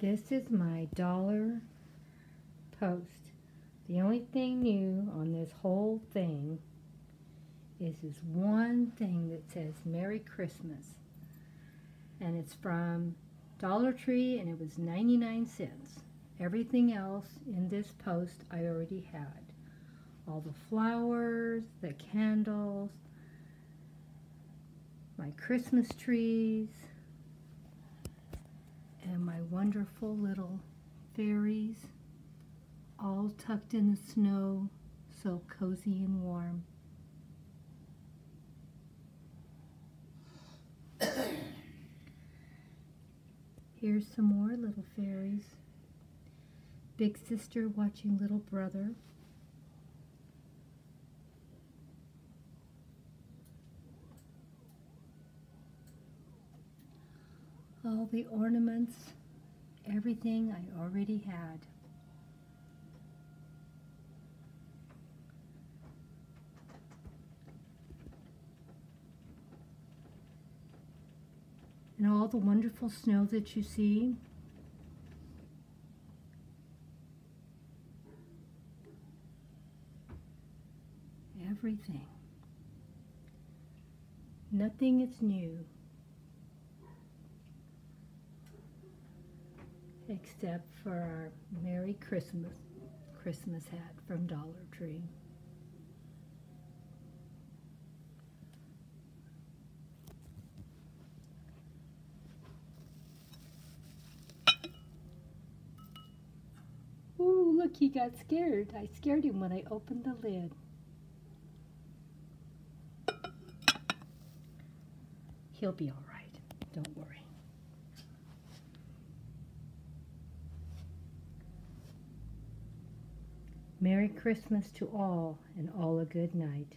This is my dollar post. The only thing new on this whole thing is this one thing that says Merry Christmas. And it's from Dollar Tree and it was 99 cents. Everything else in this post I already had. All the flowers, the candles, my Christmas trees, wonderful little fairies all tucked in the snow, so cozy and warm. Here's some more little fairies. Big sister watching little brother. all the ornaments, everything I already had. And all the wonderful snow that you see. Everything. Nothing is new. Except for our Merry Christmas Christmas hat from Dollar Tree. Ooh, look, he got scared. I scared him when I opened the lid. He'll be all right. Don't worry. Merry Christmas to all and all a good night.